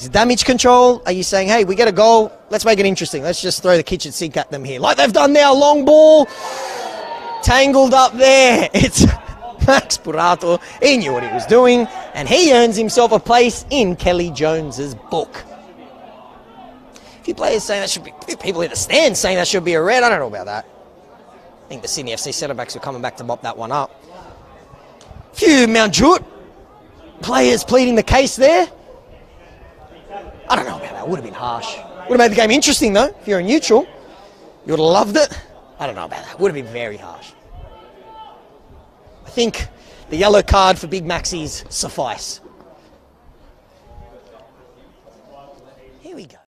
Is damage control? Are you saying, hey, we get a goal, let's make it interesting. Let's just throw the kitchen sink at them here. Like they've done now, long ball, tangled up there. It's Max Purato. He knew what he was doing, and he earns himself a place in Kelly Jones's book. A few players saying that should be, people in the stands saying that should be a red. I don't know about that. I think the Sydney FC centre backs were coming back to mop that one up. Few Mount Druitt players pleading the case there. I don't know about that. Would have been harsh. Would have made the game interesting though. If you're a neutral, you would have loved it. I don't know about that. Would have been very harsh. I think the yellow card for Big Maxies suffice. Here we go.